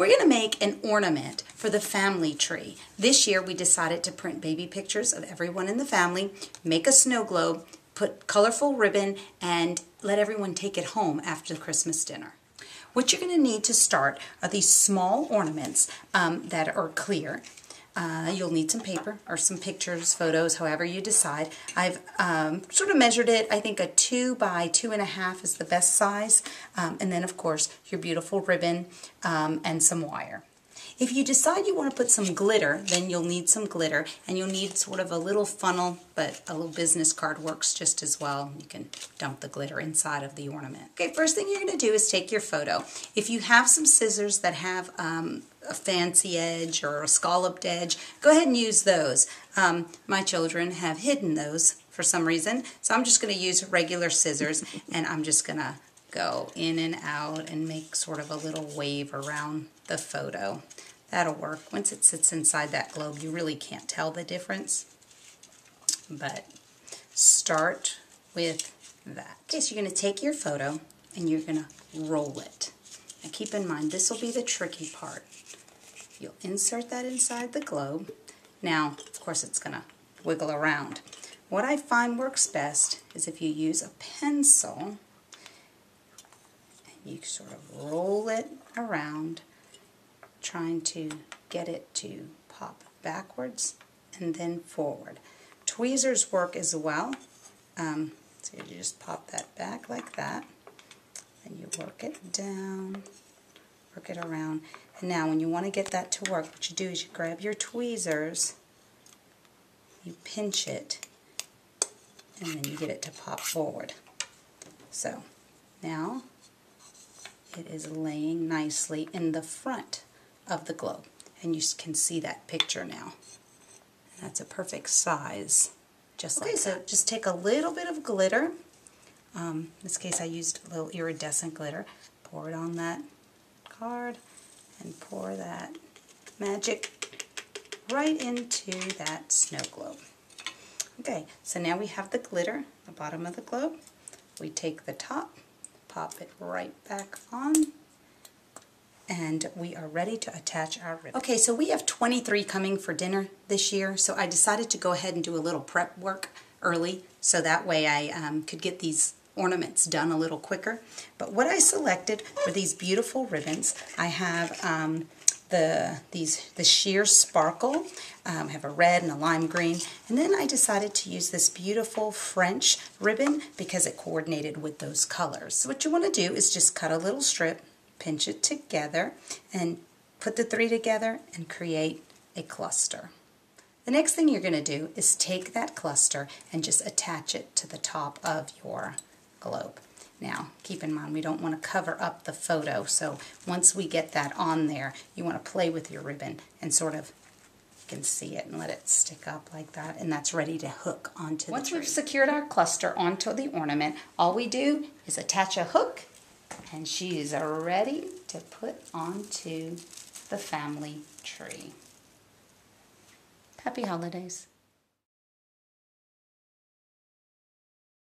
We're going to make an ornament for the family tree. This year we decided to print baby pictures of everyone in the family, make a snow globe, put colorful ribbon, and let everyone take it home after the Christmas dinner. What you're going to need to start are these small ornaments um, that are clear. Uh, you'll need some paper or some pictures, photos, however you decide. I've um, sort of measured it. I think a two by two and a half is the best size. Um, and then, of course, your beautiful ribbon um, and some wire. If you decide you want to put some glitter, then you'll need some glitter, and you'll need sort of a little funnel, but a little business card works just as well. You can dump the glitter inside of the ornament. Okay, first thing you're going to do is take your photo. If you have some scissors that have um, a fancy edge or a scalloped edge, go ahead and use those. Um, my children have hidden those for some reason, so I'm just going to use regular scissors, and I'm just going to go in and out and make sort of a little wave around the photo. That'll work. Once it sits inside that globe, you really can't tell the difference. But start with that. Okay, so you're going to take your photo and you're going to roll it. Now keep in mind, this will be the tricky part. You'll insert that inside the globe. Now, of course, it's going to wiggle around. What I find works best is if you use a pencil you sort of roll it around trying to get it to pop backwards and then forward. Tweezers work as well. Um, so you just pop that back like that and you work it down, work it around. And now when you want to get that to work, what you do is you grab your tweezers, you pinch it, and then you get it to pop forward. So now it is laying nicely in the front of the globe. And you can see that picture now. And that's a perfect size, just okay, like so just take a little bit of glitter. Um, in this case I used a little iridescent glitter. Pour it on that card and pour that magic right into that snow globe. Okay, so now we have the glitter, the bottom of the globe. We take the top pop it right back on and we are ready to attach our ribbon. Okay, so we have 23 coming for dinner this year, so I decided to go ahead and do a little prep work early so that way I um, could get these ornaments done a little quicker. But what I selected were these beautiful ribbons. I have um, the these the sheer sparkle. Um, have a red and a lime green. And then I decided to use this beautiful French ribbon because it coordinated with those colors. So what you want to do is just cut a little strip, pinch it together, and put the three together and create a cluster. The next thing you're going to do is take that cluster and just attach it to the top of your globe. Now, keep in mind, we don't want to cover up the photo, so once we get that on there, you want to play with your ribbon and sort of you can see it and let it stick up like that, and that's ready to hook onto Once we've secured our cluster onto the ornament, all we do is attach a hook, and she is ready to put onto the family tree. Happy holidays.